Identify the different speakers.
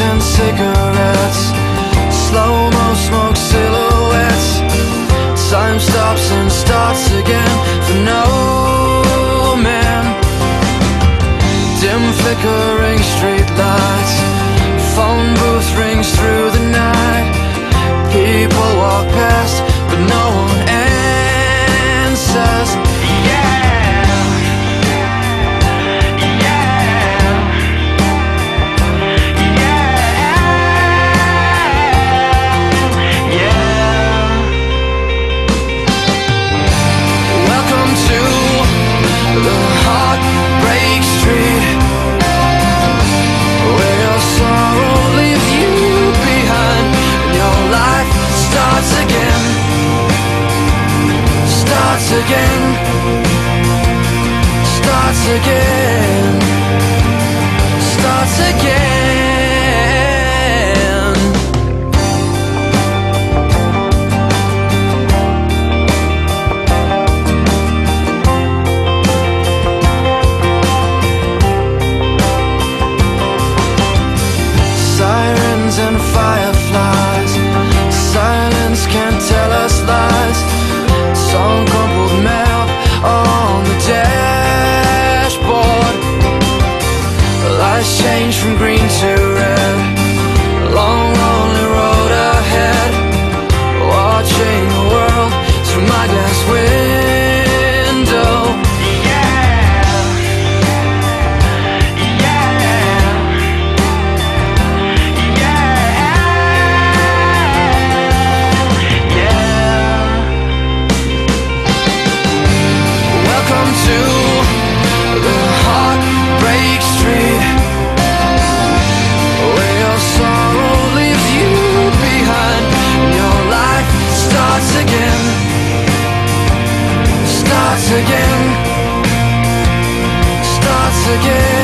Speaker 1: and cigarettes, again. Starts again again.